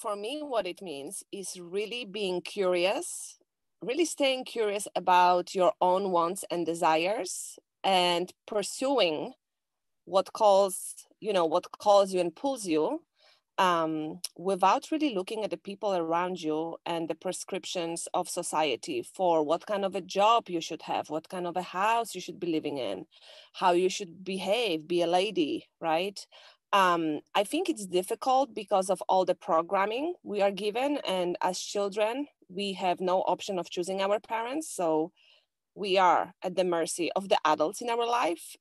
for me, what it means is really being curious, really staying curious about your own wants and desires and pursuing what calls, you know, what calls you and pulls you um, without really looking at the people around you and the prescriptions of society for what kind of a job you should have, what kind of a house you should be living in, how you should behave, be a lady, right? Um, I think it's difficult because of all the programming we are given. And as children, we have no option of choosing our parents. So we are at the mercy of the adults in our life